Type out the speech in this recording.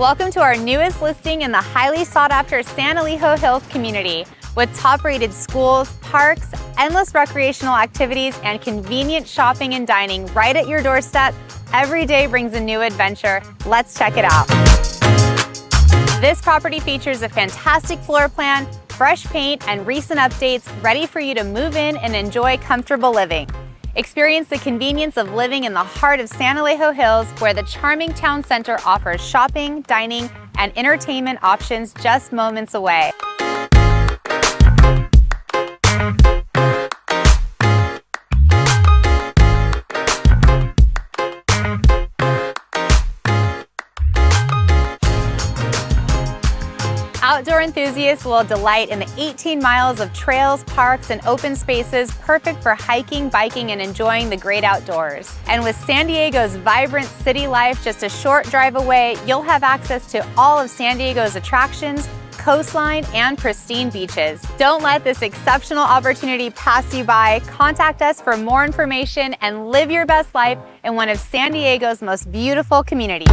Welcome to our newest listing in the highly sought after San Elijo Hills community. With top rated schools, parks, endless recreational activities, and convenient shopping and dining right at your doorstep, every day brings a new adventure. Let's check it out. This property features a fantastic floor plan, fresh paint, and recent updates ready for you to move in and enjoy comfortable living. Experience the convenience of living in the heart of San Elijo Hills where the charming town center offers shopping, dining, and entertainment options just moments away. Outdoor enthusiasts will delight in the 18 miles of trails, parks, and open spaces perfect for hiking, biking, and enjoying the great outdoors. And with San Diego's vibrant city life just a short drive away, you'll have access to all of San Diego's attractions, coastline, and pristine beaches. Don't let this exceptional opportunity pass you by. Contact us for more information and live your best life in one of San Diego's most beautiful communities.